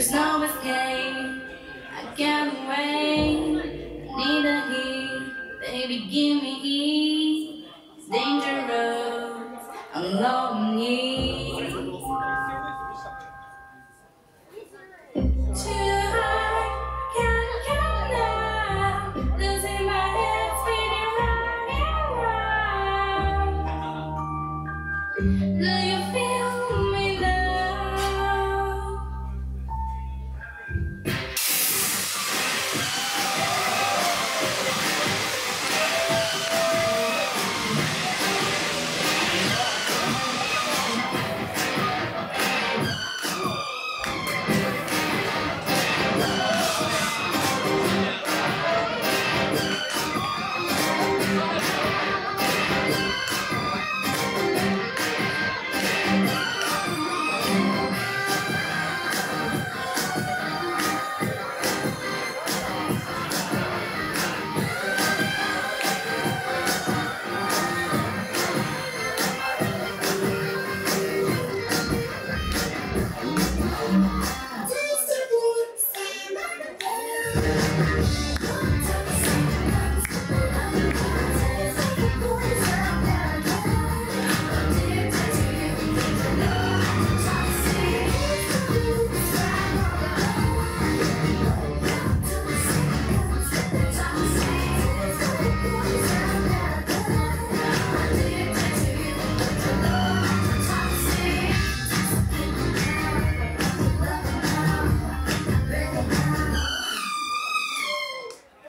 There's no escape. I can't wait. I need a heat. Baby, give me.